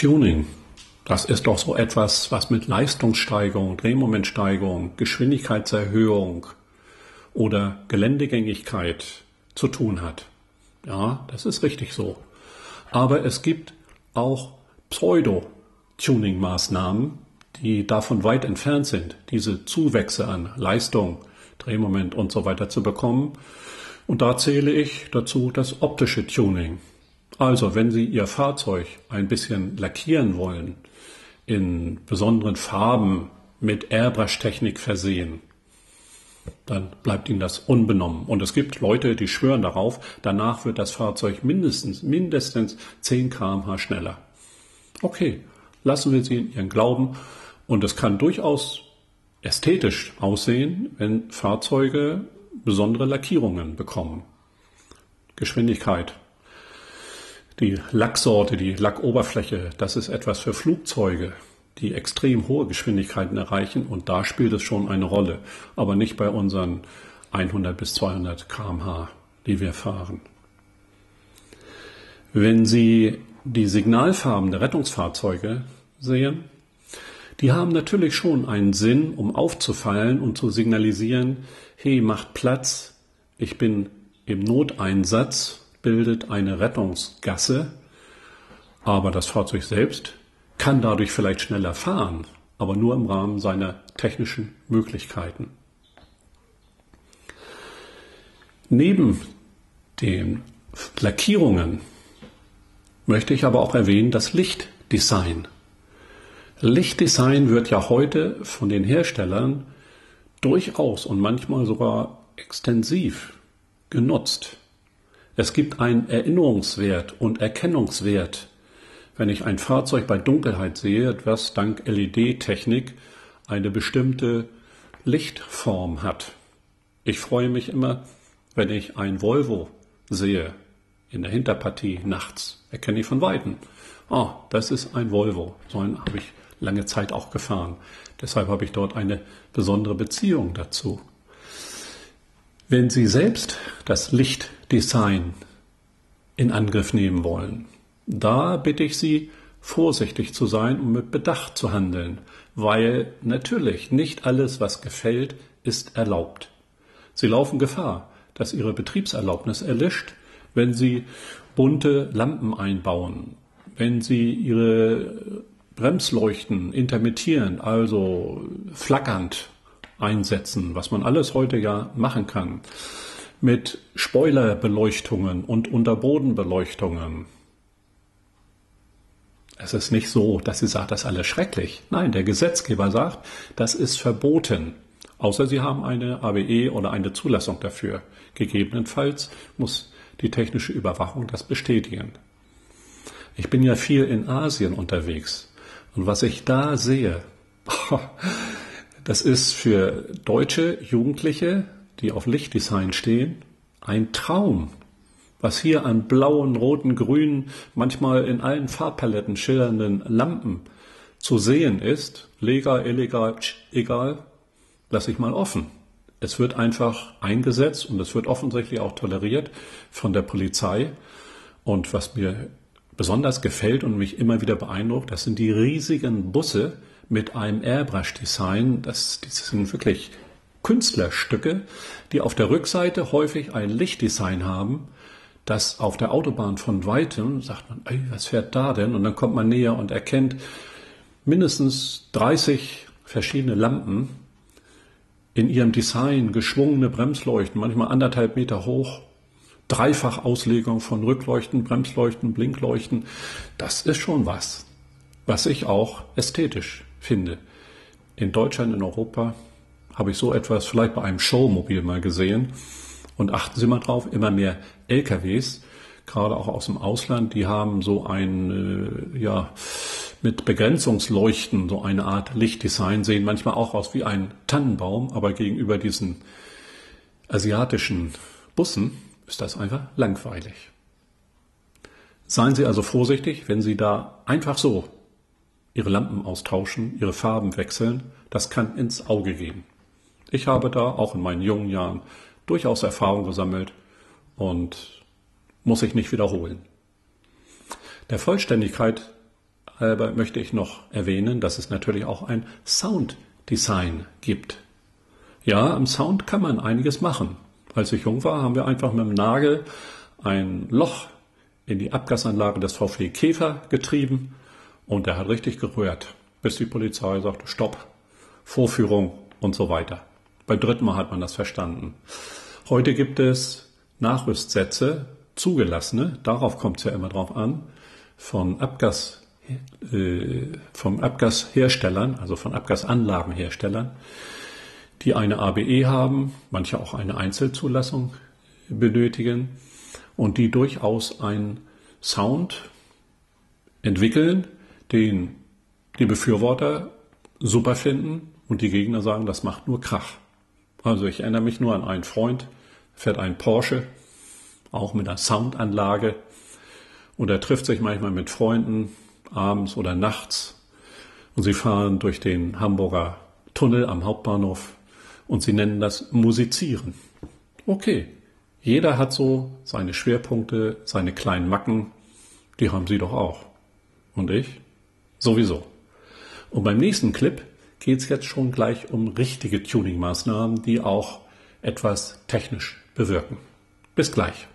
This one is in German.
Tuning, das ist doch so etwas, was mit Leistungssteigerung, Drehmomentsteigerung, Geschwindigkeitserhöhung oder Geländegängigkeit zu tun hat. Ja, das ist richtig so. Aber es gibt auch Pseudo-Tuning-Maßnahmen, die davon weit entfernt sind, diese Zuwächse an Leistung, Drehmoment und so weiter zu bekommen. Und da zähle ich dazu das optische Tuning. Also, wenn Sie Ihr Fahrzeug ein bisschen lackieren wollen, in besonderen Farben mit Airbrush-Technik versehen, dann bleibt Ihnen das unbenommen. Und es gibt Leute, die schwören darauf, danach wird das Fahrzeug mindestens, mindestens 10 kmh schneller. Okay, lassen wir Sie in Ihren Glauben. Und es kann durchaus ästhetisch aussehen, wenn Fahrzeuge besondere Lackierungen bekommen. Geschwindigkeit. Die Lacksorte, die Lackoberfläche, das ist etwas für Flugzeuge, die extrem hohe Geschwindigkeiten erreichen und da spielt es schon eine Rolle, aber nicht bei unseren 100 bis 200 kmh, die wir fahren. Wenn Sie die Signalfarben der Rettungsfahrzeuge sehen, die haben natürlich schon einen Sinn, um aufzufallen und zu signalisieren, hey, macht Platz, ich bin im Noteinsatz, bildet eine Rettungsgasse, aber das Fahrzeug selbst kann dadurch vielleicht schneller fahren, aber nur im Rahmen seiner technischen Möglichkeiten. Neben den Lackierungen möchte ich aber auch erwähnen das Lichtdesign. Lichtdesign wird ja heute von den Herstellern durchaus und manchmal sogar extensiv genutzt. Es gibt einen Erinnerungswert und Erkennungswert, wenn ich ein Fahrzeug bei Dunkelheit sehe, was dank LED-Technik eine bestimmte Lichtform hat. Ich freue mich immer, wenn ich ein Volvo sehe in der Hinterpartie nachts. Erkenne ich von Weitem. Ah, das ist ein Volvo. So einen habe ich lange Zeit auch gefahren. Deshalb habe ich dort eine besondere Beziehung dazu. Wenn Sie selbst das Lichtdesign in Angriff nehmen wollen, da bitte ich Sie, vorsichtig zu sein und mit Bedacht zu handeln, weil natürlich nicht alles, was gefällt, ist erlaubt. Sie laufen Gefahr, dass Ihre Betriebserlaubnis erlischt, wenn Sie bunte Lampen einbauen, wenn Sie Ihre Bremsleuchten intermittieren, also flackernd einsetzen, was man alles heute ja machen kann, mit Spoilerbeleuchtungen und Unterbodenbeleuchtungen. Es ist nicht so, dass sie sagt, das ist alles schrecklich. Nein, der Gesetzgeber sagt, das ist verboten. Außer Sie haben eine ABE oder eine Zulassung dafür. Gegebenenfalls muss die technische Überwachung das bestätigen. Ich bin ja viel in Asien unterwegs. Und was ich da sehe, das ist für deutsche Jugendliche, die auf Lichtdesign stehen, ein Traum. Was hier an blauen, roten, grünen, manchmal in allen Farbpaletten schillernden Lampen zu sehen ist, legal, illegal, egal, lasse ich mal offen. Es wird einfach eingesetzt und es wird offensichtlich auch toleriert von der Polizei. Und was mir besonders gefällt und mich immer wieder beeindruckt, das sind die riesigen Busse mit einem Airbrush-Design. Das, das sind wirklich Künstlerstücke, die auf der Rückseite häufig ein Lichtdesign haben, das auf der Autobahn von weitem sagt man, ey, was fährt da denn? Und dann kommt man näher und erkennt mindestens 30 verschiedene Lampen in ihrem Design, geschwungene Bremsleuchten, manchmal anderthalb Meter hoch, Dreifachauslegung von Rückleuchten, Bremsleuchten, Blinkleuchten, das ist schon was, was ich auch ästhetisch finde. In Deutschland, in Europa habe ich so etwas vielleicht bei einem Showmobil mal gesehen. Und achten Sie mal drauf, immer mehr LKWs, gerade auch aus dem Ausland, die haben so ein, äh, ja, mit Begrenzungsleuchten, so eine Art Lichtdesign, sehen manchmal auch aus wie ein Tannenbaum, aber gegenüber diesen asiatischen Bussen ist das einfach langweilig. Seien Sie also vorsichtig, wenn Sie da einfach so Ihre Lampen austauschen, Ihre Farben wechseln, das kann ins Auge gehen. Ich habe da auch in meinen jungen Jahren durchaus Erfahrung gesammelt und muss ich nicht wiederholen. Der Vollständigkeit halber möchte ich noch erwähnen, dass es natürlich auch ein Sounddesign gibt. Ja, am Sound kann man einiges machen. Als ich jung war, haben wir einfach mit dem Nagel ein Loch in die Abgasanlage des VfW Käfer getrieben und der hat richtig gerührt, bis die Polizei sagte, Stopp, Vorführung und so weiter. Beim dritten Mal hat man das verstanden. Heute gibt es Nachrüstsätze, zugelassene, darauf kommt es ja immer drauf an, von Abgas, äh, vom Abgasherstellern, also von Abgasanlagenherstellern, die eine ABE haben, manche auch eine Einzelzulassung benötigen und die durchaus einen Sound entwickeln, den die Befürworter super finden und die Gegner sagen, das macht nur Krach. Also ich erinnere mich nur an einen Freund, fährt ein Porsche, auch mit einer Soundanlage und er trifft sich manchmal mit Freunden abends oder nachts und sie fahren durch den Hamburger Tunnel am Hauptbahnhof und sie nennen das Musizieren. Okay, jeder hat so seine Schwerpunkte, seine kleinen Macken, die haben Sie doch auch. Und ich? Sowieso. Und beim nächsten Clip geht es jetzt schon gleich um richtige Tuning-Maßnahmen, die auch etwas technisch bewirken. Bis gleich.